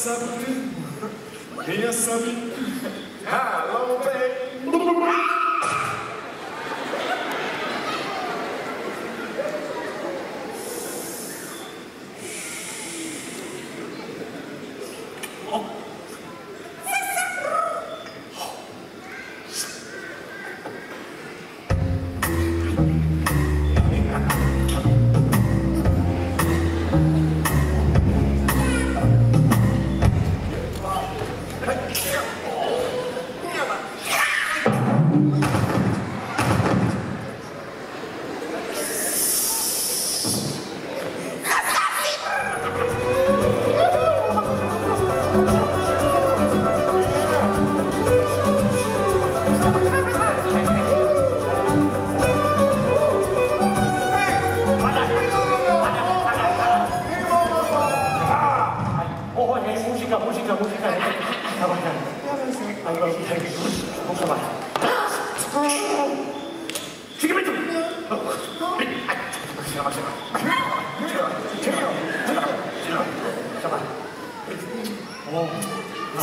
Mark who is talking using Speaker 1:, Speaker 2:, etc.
Speaker 1: sabe, quem sabe, rala o.
Speaker 2: Oh. 하면서 아이고 기다리고 뭔가 봐. 지금이 좀. 잠깐만 잠깐만. 잠깐만. 잠깐만. 어. 아,